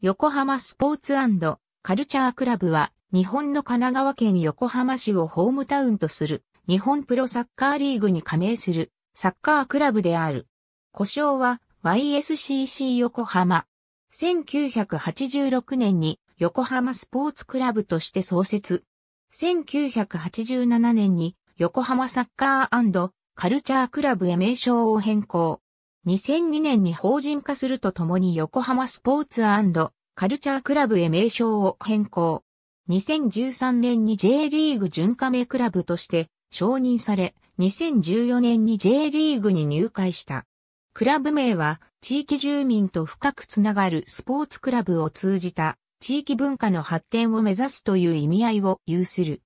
横浜スポーツカルチャークラブは日本の神奈川県横浜市をホームタウンとする日本プロサッカーリーグに加盟するサッカークラブである。故障は YSCC 横浜。1986年に横浜スポーツクラブとして創設。1987年に横浜サッカーカルチャークラブへ名称を変更。2002年に法人化するとともに横浜スポーツカルチャークラブへ名称を変更。2013年に J リーグ準加盟クラブとして承認され、2014年に J リーグに入会した。クラブ名は地域住民と深くつながるスポーツクラブを通じた地域文化の発展を目指すという意味合いを有する。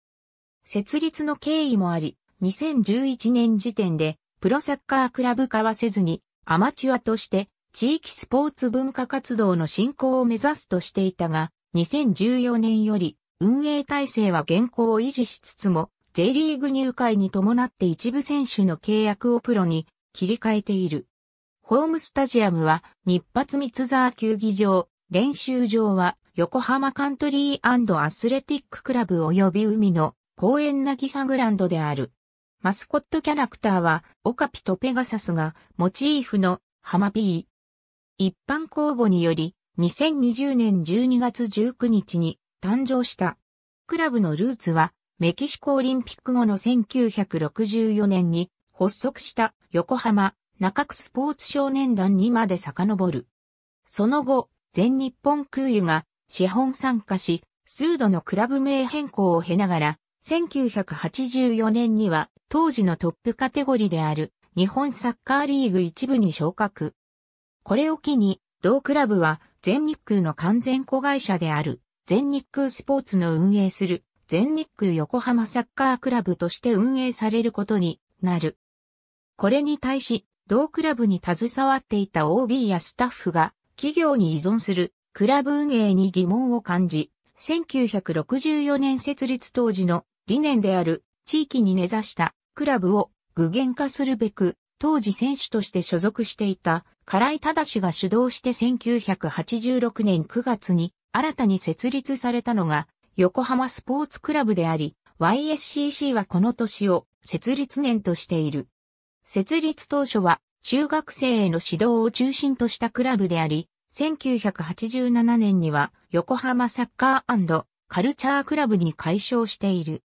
設立の経緯もあり、2011年時点でプロサッカークラブ化はせずにアマチュアとして地域スポーツ文化活動の振興を目指すとしていたが、2014年より運営体制は現行を維持しつつも、J リーグ入会に伴って一部選手の契約をプロに切り替えている。ホームスタジアムは日発三沢球技場、練習場は横浜カントリーアスレティッククラブ及び海の公園なぎさグランドである。マスコットキャラクターは、オカピとペガサスがモチーフのハマピー。一般公募により、2020年12月19日に誕生した。クラブのルーツは、メキシコオリンピック後の1964年に発足した横浜中区スポーツ少年団にまで遡る。その後、全日本空輸が資本参加し、数度のクラブ名変更を経ながら、1984年には当時のトップカテゴリーである日本サッカーリーグ一部に昇格。これを機に、同クラブは全日空の完全子会社である全日空スポーツの運営する全日空横浜サッカークラブとして運営されることになる。これに対し、同クラブに携わっていた OB やスタッフが企業に依存するクラブ運営に疑問を感じ、1964年設立当時の理念である地域に根ざしたクラブを具現化するべく、当時選手として所属していた唐井正が主導して1986年9月に新たに設立されたのが横浜スポーツクラブであり、YSCC はこの年を設立年としている。設立当初は中学生への指導を中心としたクラブであり、1987年には横浜サッカーカルチャークラブに改称している。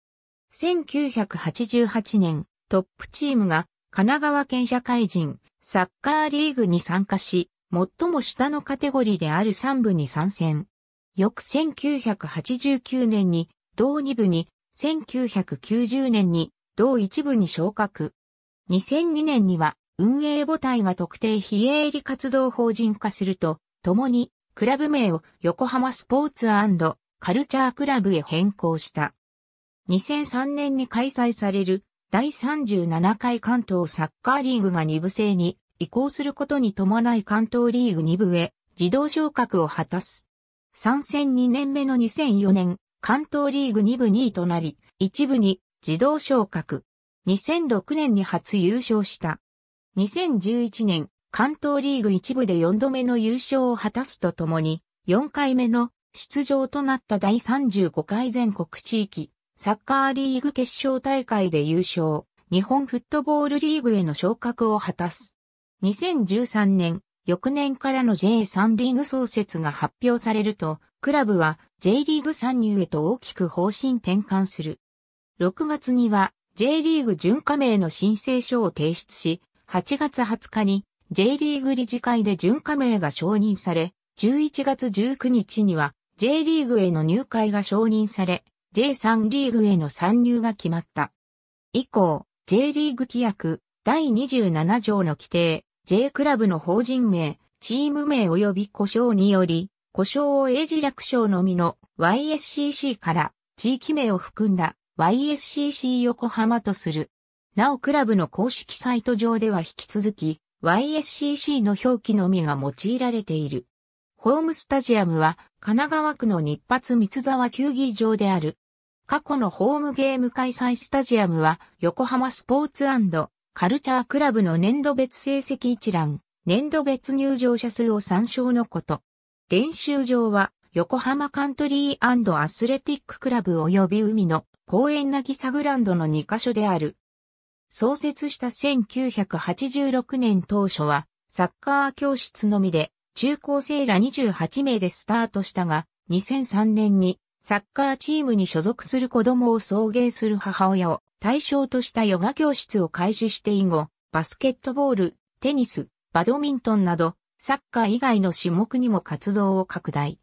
1988年、トップチームが神奈川県社会人サッカーリーグに参加し、最も下のカテゴリーである3部に参戦。翌1989年に同2部に、1990年に同1部に昇格。2002年には運営母体が特定非営利活動法人化すると、共にクラブ名を横浜スポーツカルチャークラブへ変更した。2003年に開催される第37回関東サッカーリーグが2部制に移行することに伴い関東リーグ2部へ自動昇格を果たす。参戦2年目の2004年、関東リーグ2部2位となり、1部に自動昇格。2006年に初優勝した。2011年、関東リーグ1部で4度目の優勝を果たすとともに、4回目の出場となった第35回全国地域サッカーリーグ決勝大会で優勝、日本フットボールリーグへの昇格を果たす。2013年、翌年からの J3 リーグ創設が発表されると、クラブは J リーグ参入へと大きく方針転換する。6月には J リーグ準加盟の申請書を提出し、8月20日に J リーグ理事会で準加盟が承認され、11月19日には J リーグへの入会が承認され、J3 リーグへの参入が決まった。以降、J リーグ規約第27条の規定、J クラブの法人名、チーム名及び故障により、故障を英字略称のみの YSCC から地域名を含んだ YSCC 横浜とする。なおクラブの公式サイト上では引き続き YSCC の表記のみが用いられている。ホームスタジアムは神奈川区の日発三沢球技場である。過去のホームゲーム開催スタジアムは横浜スポーツカルチャークラブの年度別成績一覧、年度別入場者数を参照のこと。練習場は横浜カントリーアスレティッククラブ及び海の公園なぎさグランドの2カ所である。創設した1986年当初はサッカー教室のみで中高生ら28名でスタートしたが、2003年にサッカーチームに所属する子供を送迎する母親を対象としたヨガ教室を開始して以後、バスケットボール、テニス、バドミントンなど、サッカー以外の種目にも活動を拡大。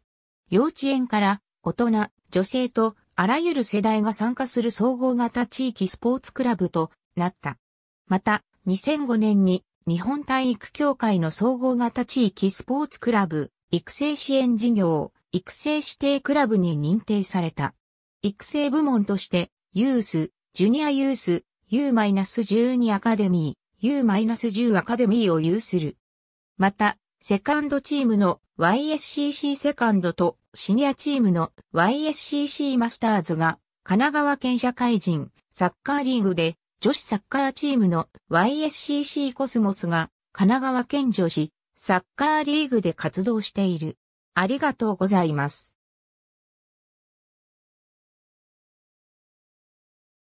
幼稚園から大人、女性とあらゆる世代が参加する総合型地域スポーツクラブとなった。また、2005年に日本体育協会の総合型地域スポーツクラブ育成支援事業育成指定クラブに認定された。育成部門として、ユース、ジュニアユース、U-12 アカデミー、U-10 アカデミーを有する。また、セカンドチームの YSCC セカンドとシニアチームの YSCC マスターズが神奈川県社会人サッカーリーグで女子サッカーチームの YSCC コスモスが神奈川県女子サッカーリーグで活動している。ありがとうございます。